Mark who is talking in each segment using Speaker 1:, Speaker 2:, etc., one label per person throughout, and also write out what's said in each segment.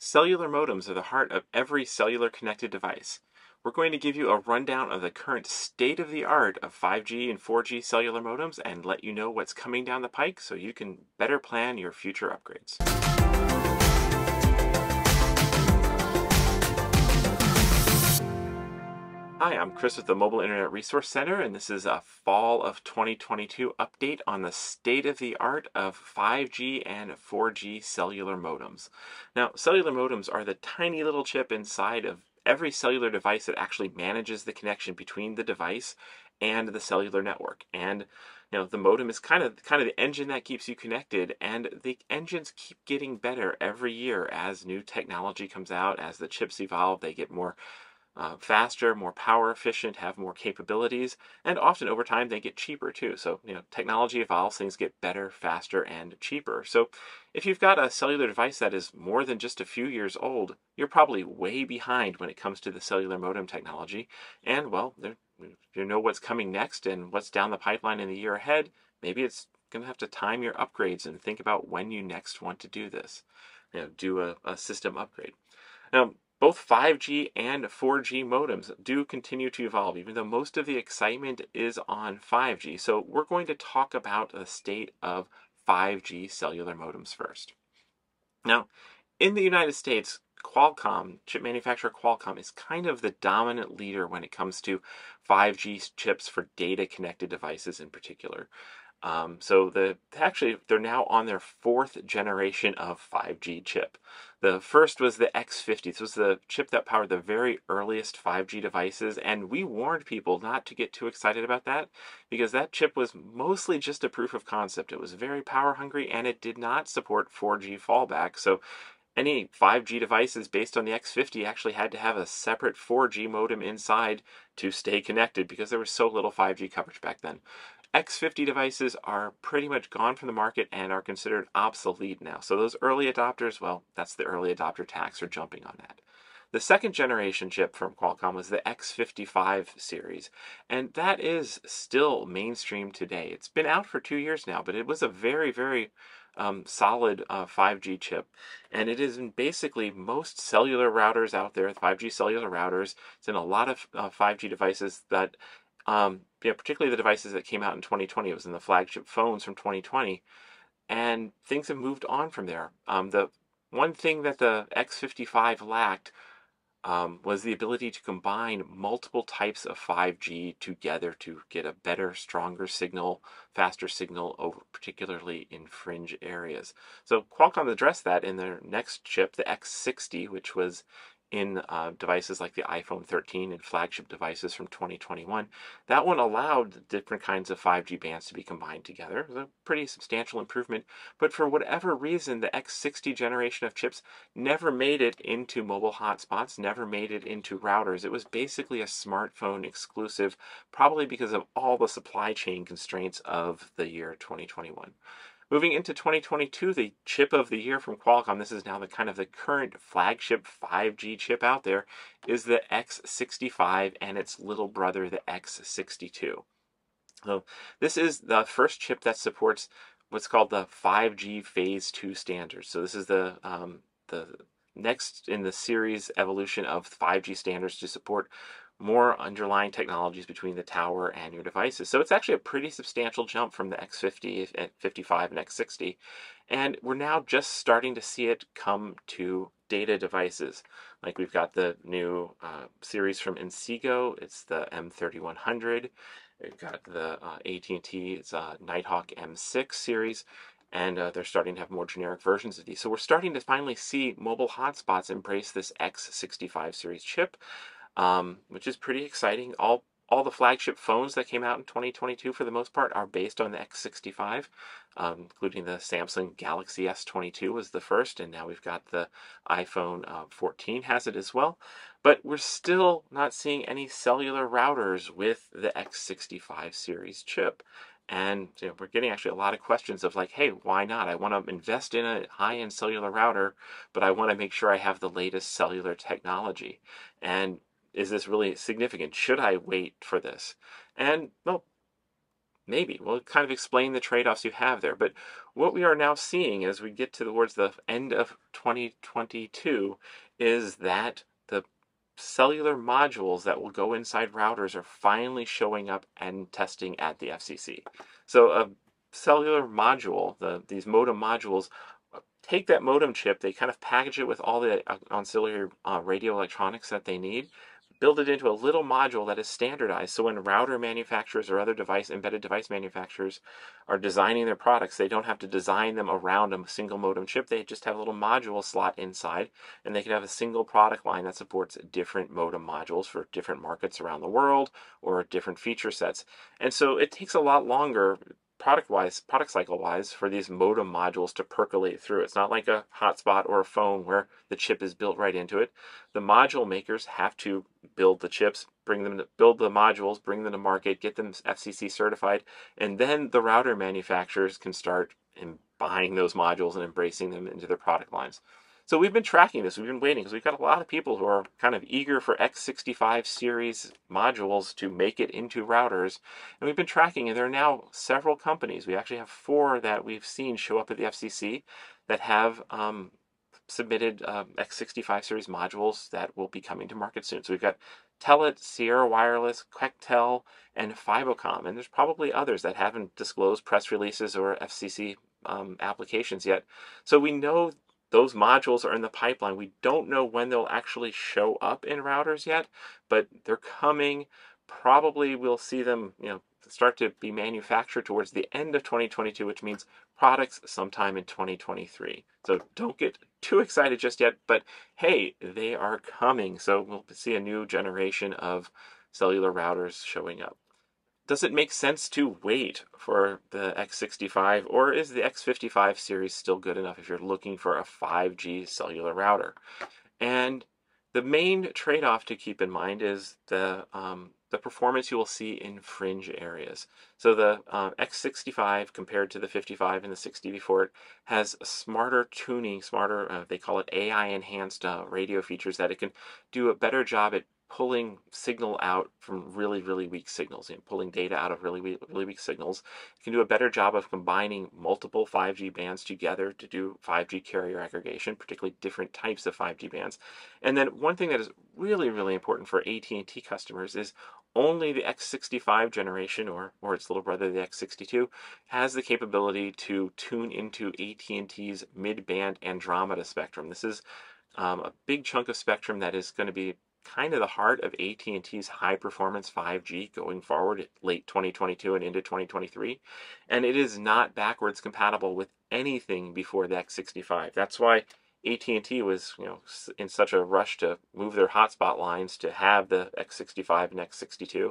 Speaker 1: Cellular modems are the heart of every cellular connected device. We're going to give you a rundown of the current state of the art of 5G and 4G cellular modems and let you know what's coming down the pike so you can better plan your future upgrades. Hi, I'm Chris with the Mobile Internet Resource Center, and this is a fall of 2022 update on the state of the art of 5G and 4G cellular modems. Now, cellular modems are the tiny little chip inside of every cellular device that actually manages the connection between the device and the cellular network. And you know, the modem is kind of kind of the engine that keeps you connected, and the engines keep getting better every year as new technology comes out, as the chips evolve, they get more uh, faster, more power efficient, have more capabilities, and often over time they get cheaper too. So, you know, technology evolves, things get better, faster, and cheaper. So, if you've got a cellular device that is more than just a few years old, you're probably way behind when it comes to the cellular modem technology. And, well, you know what's coming next and what's down the pipeline in the year ahead, maybe it's going to have to time your upgrades and think about when you next want to do this. You know, do a, a system upgrade. Now, both 5G and 4G modems do continue to evolve, even though most of the excitement is on 5G. So we're going to talk about the state of 5G cellular modems first. Now, in the United States, Qualcomm, chip manufacturer Qualcomm, is kind of the dominant leader when it comes to 5G chips for data connected devices in particular. Um, so the actually they're now on their fourth generation of 5G chip. The first was the X50. This was the chip that powered the very earliest 5G devices, and we warned people not to get too excited about that because that chip was mostly just a proof of concept. It was very power hungry and it did not support 4G fallback. So any 5G devices based on the X50 actually had to have a separate 4G modem inside to stay connected because there was so little 5G coverage back then. X50 devices are pretty much gone from the market and are considered obsolete now. So those early adopters, well, that's the early adopter tax, are jumping on that. The second generation chip from Qualcomm was the X55 series, and that is still mainstream today. It's been out for two years now, but it was a very, very um, solid uh, 5G chip, and it is in basically most cellular routers out there, 5G cellular routers. It's in a lot of uh, 5G devices that um, know, particularly the devices that came out in 2020. It was in the flagship phones from 2020, and things have moved on from there. Um, the one thing that the X55 lacked um, was the ability to combine multiple types of 5G together to get a better, stronger signal, faster signal over particularly in fringe areas. So Qualcomm addressed that in their next chip, the X60, which was in uh, devices like the iPhone 13 and flagship devices from 2021. That one allowed different kinds of 5G bands to be combined together. It was a pretty substantial improvement, but for whatever reason, the X60 generation of chips never made it into mobile hotspots, never made it into routers. It was basically a smartphone exclusive, probably because of all the supply chain constraints of the year 2021. Moving into 2022, the chip of the year from Qualcomm, this is now the kind of the current flagship 5G chip out there, is the X65 and its little brother, the X62. So this is the first chip that supports what's called the 5G Phase 2 standards. So this is the um, the next in the series evolution of 5G standards to support more underlying technologies between the tower and your devices. So it's actually a pretty substantial jump from the X50 and 55 and X60. And we're now just starting to see it come to data devices. Like we've got the new uh, series from Inseego, it's the M3100. We've got the uh, AT&T, it's a Nighthawk M6 series and uh, they're starting to have more generic versions of these. So we're starting to finally see mobile hotspots embrace this X65 series chip um, which is pretty exciting. All all the flagship phones that came out in 2022 for the most part are based on the X65, um, including the Samsung Galaxy S22 was the first, and now we've got the iPhone uh, 14 has it as well. But we're still not seeing any cellular routers with the X65 series chip. And you know, we're getting actually a lot of questions of like, hey, why not? I want to invest in a high-end cellular router, but I want to make sure I have the latest cellular technology. And is this really significant? Should I wait for this? And well, Maybe. We'll kind of explain the trade offs you have there. But what we are now seeing as we get towards the end of 2022 is that the cellular modules that will go inside routers are finally showing up and testing at the FCC. So a cellular module, the, these modem modules, take that modem chip, they kind of package it with all the uh, auxiliary uh, radio electronics that they need, build it into a little module that is standardized. So when router manufacturers or other device embedded device manufacturers are designing their products, they don't have to design them around a single modem chip. They just have a little module slot inside, and they can have a single product line that supports different modem modules for different markets around the world or different feature sets. And so it takes a lot longer product wise, product cycle wise, for these modem modules to percolate through. It's not like a hotspot or a phone where the chip is built right into it. The module makers have to build the chips, bring them to build the modules, bring them to market, get them FCC certified, and then the router manufacturers can start buying those modules and embracing them into their product lines. So we've been tracking this. We've been waiting because we've got a lot of people who are kind of eager for X65 series modules to make it into routers. And we've been tracking, and there are now several companies. We actually have four that we've seen show up at the FCC that have um, submitted um, X65 series modules that will be coming to market soon. So we've got Telit, Sierra Wireless, Quectel, and Fibocom. And there's probably others that haven't disclosed press releases or FCC um, applications yet. So we know those modules are in the pipeline. We don't know when they'll actually show up in routers yet, but they're coming. Probably we'll see them, you know, start to be manufactured towards the end of 2022, which means products sometime in 2023. So don't get too excited just yet, but hey, they are coming. So we'll see a new generation of cellular routers showing up does it make sense to wait for the X65 or is the X55 series still good enough if you're looking for a 5G cellular router? And the main trade-off to keep in mind is the um, the performance you will see in fringe areas. So the uh, X65 compared to the 55 and the 60 before it has smarter tuning, smarter, uh, they call it AI enhanced uh, radio features that it can do a better job at pulling signal out from really, really weak signals, and pulling data out of really, weak, really weak signals. It can do a better job of combining multiple 5G bands together to do 5G carrier aggregation, particularly different types of 5G bands. And then one thing that is really, really important for AT&T customers is only the X65 generation or, or its little brother, the X62, has the capability to tune into AT&T's mid-band Andromeda spectrum. This is um, a big chunk of spectrum that is going to be kind of the heart of AT&T's high performance 5G going forward late 2022 and into 2023 and it is not backwards compatible with anything before the X65 that's why AT&T was you know in such a rush to move their hotspot lines to have the X65 and X62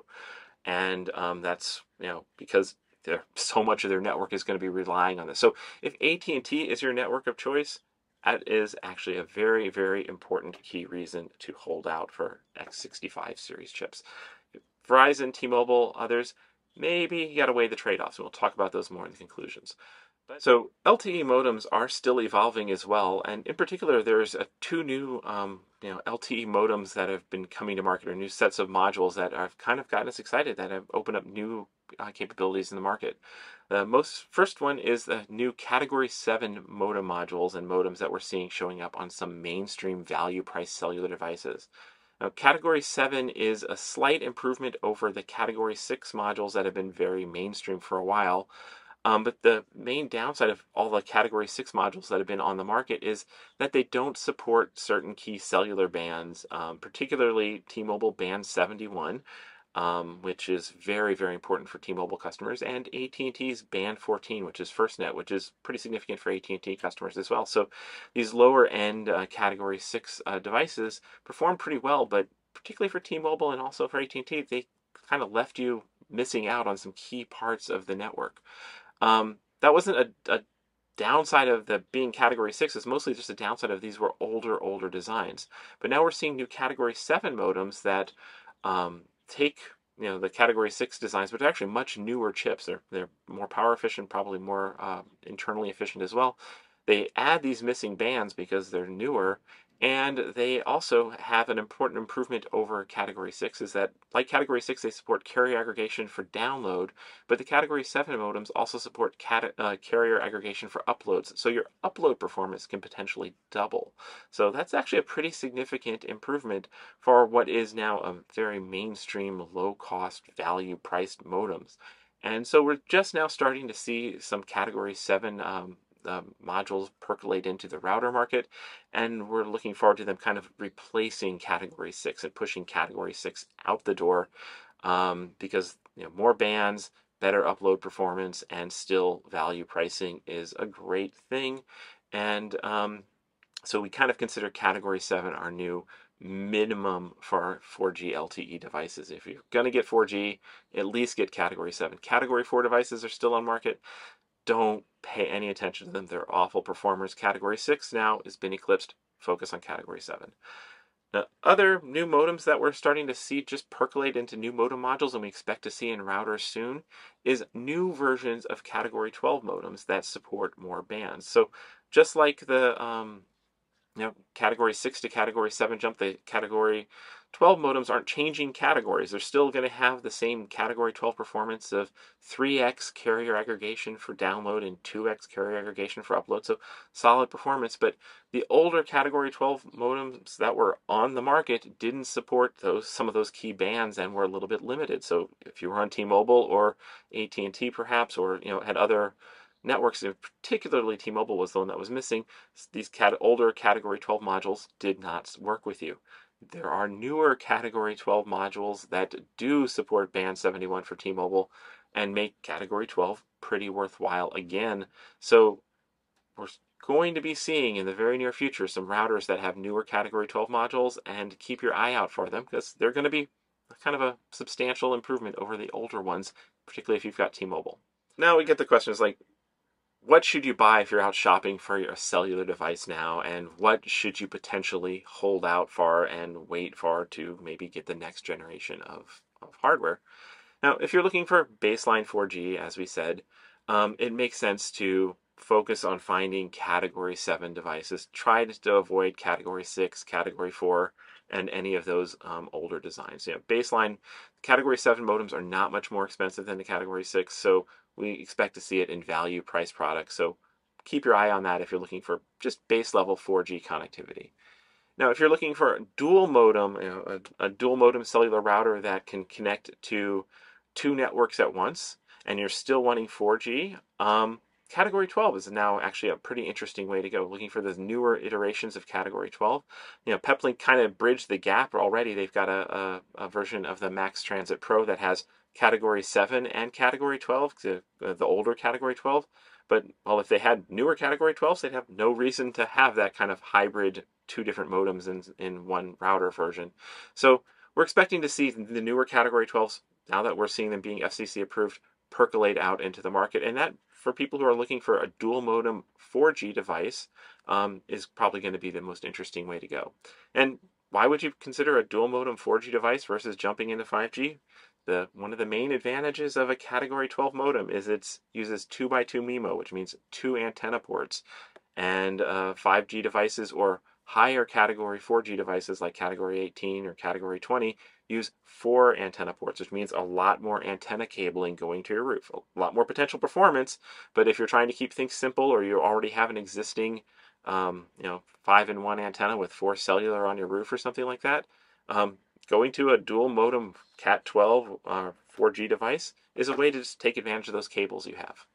Speaker 1: and um, that's you know because so much of their network is going to be relying on this. So if AT&T is your network of choice that is actually a very, very important key reason to hold out for X65 series chips. Verizon, T-Mobile, others, maybe you got to weigh the trade-offs, and we'll talk about those more in the conclusions. So LTE modems are still evolving as well, and in particular, there's a, two new, um, you know, LTE modems that have been coming to market, or new sets of modules that have kind of gotten us excited, that have opened up new uh, capabilities in the market. The most first one is the new Category 7 modem modules and modems that we're seeing showing up on some mainstream value price cellular devices. Now, Category 7 is a slight improvement over the Category 6 modules that have been very mainstream for a while. Um, but the main downside of all the Category 6 modules that have been on the market is that they don't support certain key cellular bands, um, particularly T-Mobile Band 71, um, which is very, very important for T-Mobile customers, and AT&T's Band 14, which is FirstNet, which is pretty significant for AT&T customers as well. So these lower-end uh, Category 6 uh, devices perform pretty well, but particularly for T-Mobile and also for AT&T, they kind of left you missing out on some key parts of the network. Um, that wasn't a, a downside of the being category 6 is mostly just a downside of these were older older designs but now we're seeing new category 7 modems that um, take you know the category 6 designs but actually much newer chips. They're they're more power efficient probably more uh, internally efficient as well. They add these missing bands because they're newer and they also have an important improvement over Category 6 is that, like Category 6, they support carrier aggregation for download, but the Category 7 modems also support cat, uh, carrier aggregation for uploads. So your upload performance can potentially double. So that's actually a pretty significant improvement for what is now a very mainstream, low cost, value priced modems. And so we're just now starting to see some Category 7 um, um, modules percolate into the router market, and we're looking forward to them kind of replacing Category 6 and pushing Category 6 out the door um, because you know, more bands, better upload performance, and still value pricing is a great thing. And um, so we kind of consider Category 7 our new minimum for 4G LTE devices. If you're going to get 4G, at least get Category 7. Category 4 devices are still on market don't pay any attention to them. They're awful performers. Category 6 now has been eclipsed. Focus on Category 7. Now, other new modems that we're starting to see just percolate into new modem modules and we expect to see in routers soon is new versions of Category 12 modems that support more bands. So just like the um, you know, Category 6 to Category 7 jump, the Category 12 modems aren't changing categories. They're still going to have the same category 12 performance of 3x carrier aggregation for download and 2x carrier aggregation for upload. So solid performance. But the older category 12 modems that were on the market didn't support those some of those key bands and were a little bit limited. So if you were on T-Mobile or AT&T perhaps, or you know had other networks, and particularly T-Mobile was the one that was missing. These cat- older Category 12 modules did not work with you. There are newer Category 12 modules that do support Band 71 for T-Mobile and make Category 12 pretty worthwhile again. So we're going to be seeing in the very near future some routers that have newer Category 12 modules and keep your eye out for them because they're going to be kind of a substantial improvement over the older ones, particularly if you've got T-Mobile. Now we get the questions like, what should you buy if you're out shopping for your cellular device now and what should you potentially hold out for and wait for to maybe get the next generation of, of hardware? Now if you're looking for baseline 4g as we said um, it makes sense to focus on finding category 7 devices. Try to avoid category 6 category 4 and any of those um, older designs. You know baseline category 7 modems are not much more expensive than the category 6 so we expect to see it in value price products. So keep your eye on that if you're looking for just base level 4G connectivity. Now, if you're looking for a dual modem, you know, a, a, dual modem cellular router that can connect to two networks at once, and you're still wanting 4G, um, Category 12 is now actually a pretty interesting way to go. Looking for those newer iterations of Category 12. You know, Peplink kind of bridged the gap already. They've got a, a, a version of the Max Transit Pro that has category 7 and category 12, the, uh, the older category 12. But, well, if they had newer category 12s, they'd have no reason to have that kind of hybrid two different modems in, in one router version. So we're expecting to see the newer category 12s, now that we're seeing them being FCC approved, percolate out into the market. And that, for people who are looking for a dual modem 4G device, um, is probably going to be the most interesting way to go. And why would you consider a dual modem 4G device versus jumping into 5G? The, one of the main advantages of a Category 12 modem is it uses 2x2 MIMO, which means two antenna ports. And uh, 5G devices or higher Category 4G devices like Category 18 or Category 20 use four antenna ports, which means a lot more antenna cabling going to your roof. A lot more potential performance, but if you're trying to keep things simple or you already have an existing um, you know, five in one antenna with four cellular on your roof or something like that, um, going to a dual modem Cat 12 uh, 4G device is a way to just take advantage of those cables you have.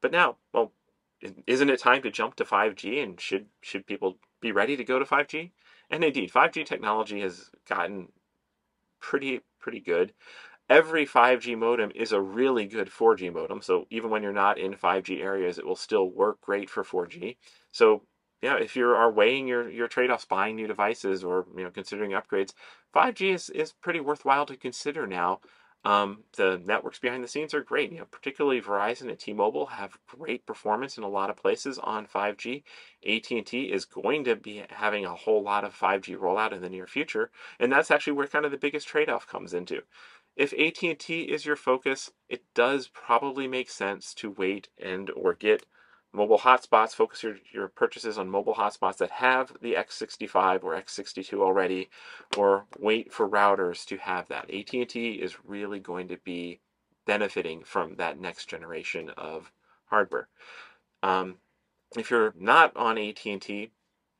Speaker 1: But now, well, isn't it time to jump to 5G and should should people be ready to go to 5G? And indeed, 5G technology has gotten pretty pretty good. Every 5G modem is a really good 4G modem, so even when you're not in 5G areas, it will still work great for 4G. So yeah, if you are weighing your, your trade-offs, buying new devices or you know considering upgrades, 5G is, is pretty worthwhile to consider now. Um, the networks behind the scenes are great. You know, particularly Verizon and T-Mobile have great performance in a lot of places on 5G. AT&T is going to be having a whole lot of 5G rollout in the near future, and that's actually where kind of the biggest trade-off comes into. If AT&T is your focus, it does probably make sense to wait and or get mobile hotspots, focus your, your purchases on mobile hotspots that have the X65 or X62 already, or wait for routers to have that. AT&T is really going to be benefiting from that next generation of hardware. Um, if you're not on AT&T,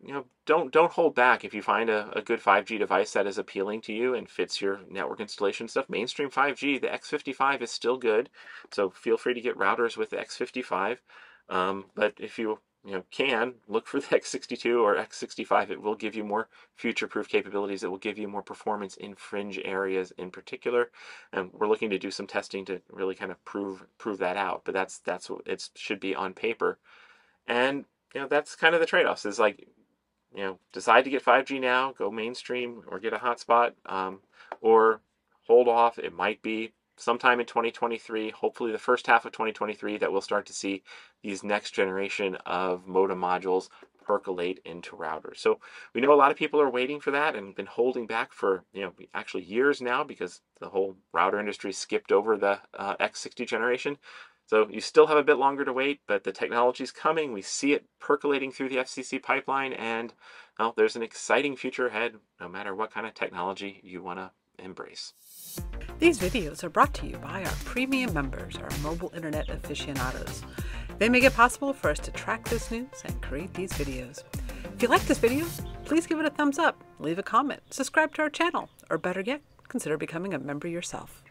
Speaker 1: you know, don't don't hold back if you find a, a good 5G device that is appealing to you and fits your network installation stuff. Mainstream 5G, the X55 is still good, so feel free to get routers with the X55. Um, but if you you know can look for the X62 or X65, it will give you more future-proof capabilities. It will give you more performance in fringe areas in particular, and we're looking to do some testing to really kind of prove prove that out. But that's that's what it should be on paper, and you know that's kind of the trade-offs. Is like you know decide to get 5G now, go mainstream, or get a hotspot, um, or hold off. It might be sometime in 2023, hopefully the first half of 2023, that we'll start to see these next generation of modem modules percolate into routers. So we know a lot of people are waiting for that and been holding back for you know actually years now because the whole router industry skipped over the uh, X60 generation. So you still have a bit longer to wait, but the technology is coming. We see it percolating through the FCC pipeline, and well, there's an exciting future ahead, no matter what kind of technology you want to embrace.
Speaker 2: These videos are brought to you by our premium members, our mobile internet aficionados. They make it possible for us to track this news and create these videos. If you like this video, please give it a thumbs up, leave a comment, subscribe to our channel, or better yet, consider becoming a member yourself.